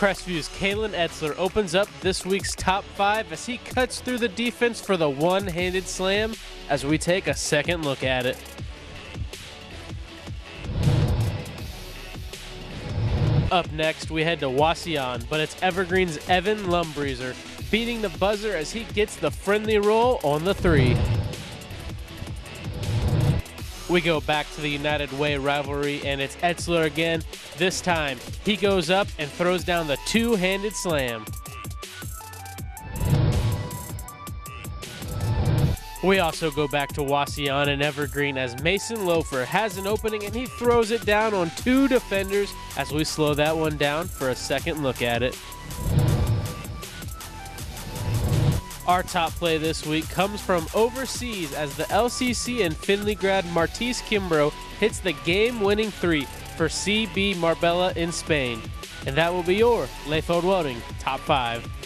Crestview's Kalen Etzler opens up this week's top five as he cuts through the defense for the one handed slam as we take a second look at it. Up next, we head to Wauseon, but it's Evergreen's Evan Lumbreezer beating the buzzer as he gets the friendly roll on the three. We go back to the United Way rivalry, and it's Etzler again. This time, he goes up and throws down the two handed slam. We also go back to Wauseon and Evergreen as Mason Loafer has an opening and he throws it down on two defenders as we slow that one down for a second look at it. Our top play this week comes from overseas as the LCC and Findlay grad Martise Kimbro hits the game winning three for CB Marbella in Spain. And that will be your Layfield Welding Top 5.